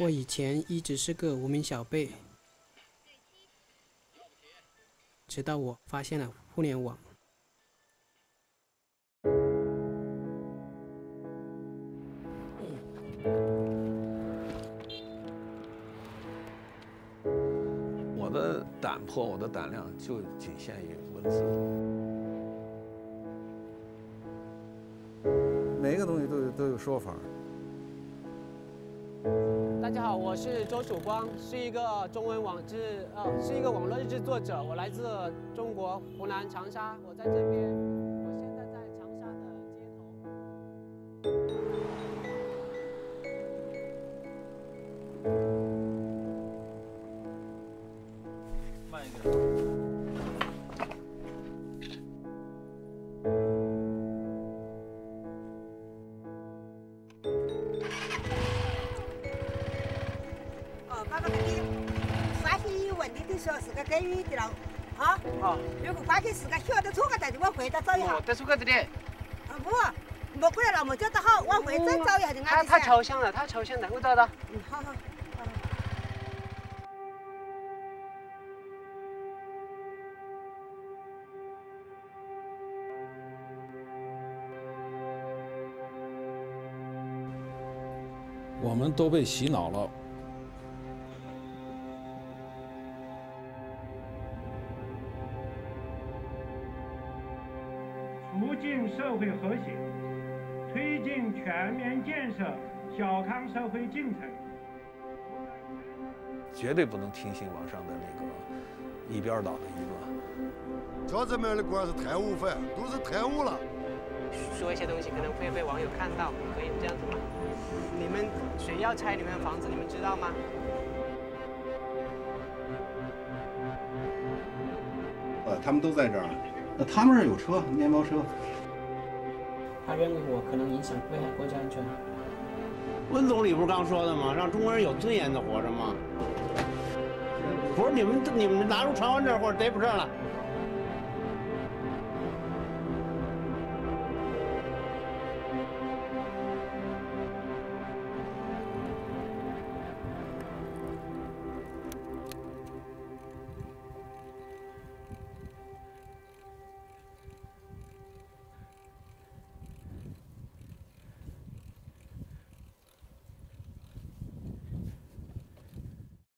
我以前一直是个无名小辈，直到我发现了互联网。我的胆魄，我的胆量就仅限于文字。每一个东西都有都有说法。大家好，我是周曙光，是一个中文网志，呃，是一个网络日志作者。我来自中国湖南长沙，我在这边，个给予的了，啊？好。如果发现是个小的错个回头找一下。哦，在错个这里。啊不，莫过来那么久的好，往回再找一下就他安他抽象了，他抽象的，我找到。嗯，好好。我们都被洗脑了。促进社会和谐，推进全面建设小康社会进程。绝对不能听信网上的那个一边倒的舆论。这这面的官是贪污犯，都是贪污了。说一些东西可能会被网友看到，可以这样子吗？你们谁要拆你们的房子，你们知道吗？呃，他们都在这儿，那他们那儿有车，面包车。他认为我可能影响危害国家安全。温总理不是刚说的吗？让中国人有尊严的活着吗？不是你们你们拿出传唤证或者逮捕证了，